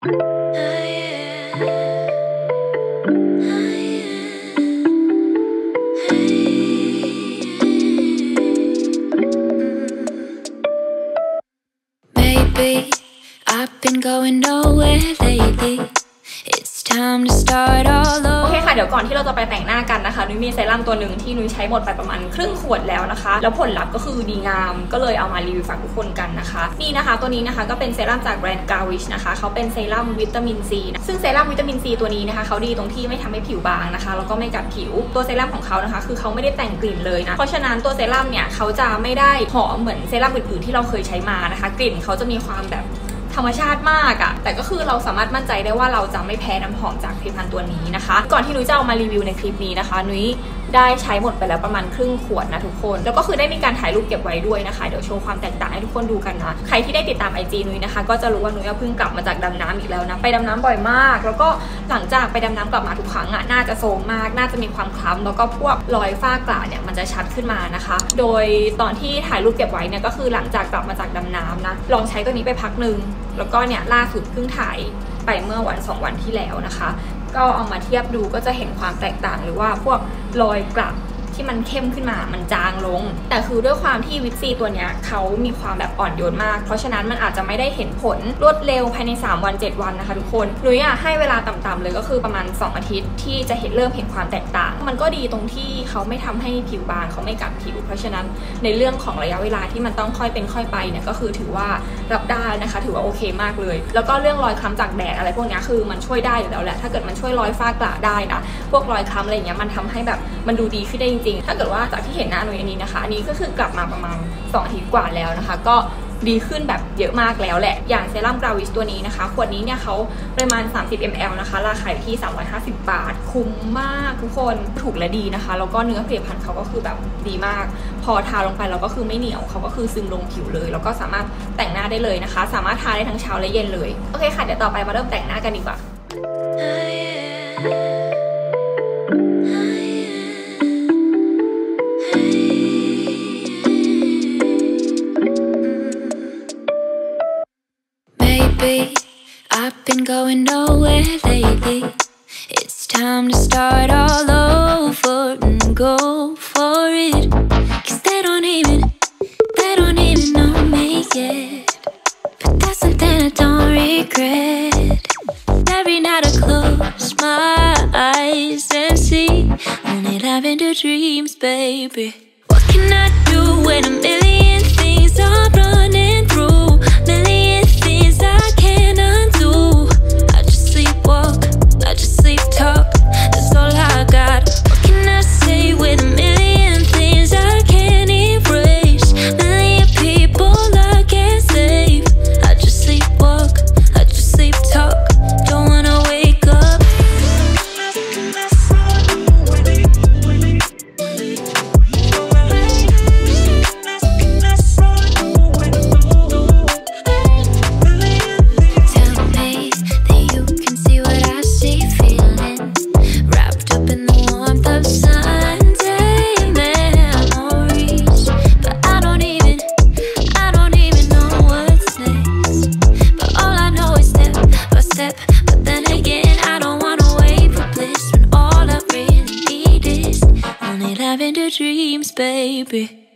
Maybe I've been going nowhere lately. It's time to start all over. เดี๋ยวก่อนที่เราจะไปแต่งหน้ากันนะคะ นุ้ยมีเซรั่มตัวหนึ่งที่นุ้ยใช้หมดไปประมาณครึ่งขวดแล้วนะคะ แล้วผลลัพธ์ก็คือดีงาม ก็เลยเอามารีวิวฝากทุกคนกันนะคะ นี่นะคะ ตัวนี้นะคะก็เป็นเซรั่มจากแบรนด์ Garwish นะคะ เขาเป็นเซรั่มวิตามินซีนะซึ่งเซรั่มวิตามินซีตัวนี้นะคะเขาดีตรงที่ไม่ทำให้ผิวบางนะคะ แล้วก็ไม่กัดผิว ตัวเซรั่มของเขานะคะ คือเขาไม่ได้แต่งกลิ่นเลยนะ เพราะฉะนั้นตัวเซรั่มเนี่ยเขาจะไม่ได้หอมเหมือนเซรั่มอื่นๆที่เราเคยใช้มานะคะ กลิ่นเขาจะมีความแบบ ธรรมชาติมากอะแต่ก็คือเราสามารถมั่นใจได้ว่าเราจะไม่แพ้น้ำหอมจากผลิตภัณฑ์ตัวนี้นะคะ ก่อนที่นุ้ยจะเอามารีวิวในคลิปนี้นะคะ นุ้ยได้ใช้หมดไปแล้วประมาณครึ่งขวดนะทุกคน แล้วก็คือได้มีการถ่ายรูปเก็บไว้ด้วยนะคะ เดี๋ยวโชว์ความแตกต่างให้ทุกคนดูกันนะ ใครที่ได้ติดตามไอจีนุ้ยนะคะ ก็จะรู้ว่านุ้ยเพิ่งกลับมาจากดำน้ำอีกแล้วนะ ไปดำน้ำบ่อยมาก แล้วก็หลังจากไปดำน้ำกลับมาทุกครั้งอะน่าจะโซมมาก น่าจะมีความคล้ำแล้วก็พวกรอยฝ้ากระเนี่ยมันจะชัดขึ้นมานะคะ โดยตอนที่ถ่ายรูปเก็บไว้เนี่ยก็คือหลังจากกลับมาจากดำน้ำนะ ลองใช้ตัวนี้ไปพักหนึ่งแล้วก็เนี่ยล่าสุดเพิ่งถ่ายไปเมื่อวันสองวันที่แล้วนะคะ ก็เอามาเทียบดูก็จะเห็นความแตกต่างหรือว่าพวกรอยกลับ ที่มันเข้มขึ้นมา มันจางลง แต่คือด้วยความที่วิตซีตัวเนี้ยเขามีความแบบอ่อนโยนมาก เพราะฉะนั้นมันอาจจะไม่ได้เห็นผลรวดเร็วภายใน 3 วัน 7 วันนะคะทุกคนหนูอยากให้เวลาต่ำๆเลยก็คือประมาณ 2 อาทิตย์ที่จะเห็นเริ่มเห็นความแตกต่าง มันก็ดีตรงที่เขาไม่ทำให้ผิวบางเขาไม่กัดผิว เพราะฉะนั้นในเรื่องของระยะเวลาที่มันต้องค่อยเป็นค่อยไปเนี่ยก็คือถือว่ารับได้นะคะ ถือว่าโอเคมากเลย แล้วก็เรื่องรอยคล้ำจากแดดอะไรพวกเนี้ยคือมันช่วยได้อยู่แล้วแหละถ้าเกิดมันช่วยรอยฝ้ากระได้นะพวกรอยคล้ำอะไรเงี้ยมันทำให้แบบมันดูดีขึ้นได้จริงๆ ถ้าเกิดว่าจากที่เห็นหน้าหนูอันนี้นะคะ อันนี้ก็คือกลับมาประมาณ2อาทิตย์กว่าแล้วนะคะ ก็ดีขึ้นแบบเยอะมากแล้วแหละ อย่างเซรั่มกราวิสตัวนี้นะคะ ขวดนี้เนี่ยเขาปริมาณ 30 ml นะคะ ราคาอยู่ที่ 350 บาท คุ้มมากทุกคน ถูกและดีนะคะ แล้วก็เนื้อผลิตภัณฑ์เขาก็คือแบบดีมาก พอทาลงไปแล้วก็คือไม่เหนียว เขาก็คือซึมลงผิวเลย แล้วก็สามารถแต่งหน้าได้เลยนะคะ สามารถทาได้ทั้งเช้าและเย็นเลย โอเคค่ะ เดี๋ยวต่อไปมาเริ่มแต่งหน้ากันดีกว่า I've been going nowhere lately. It's time to start all over and go for it. Cause they don't even, they don't even know me yet. But that's something I don't regret. Every night I close my eyes and see only lavender dreams, baby. What can I do when a million baby.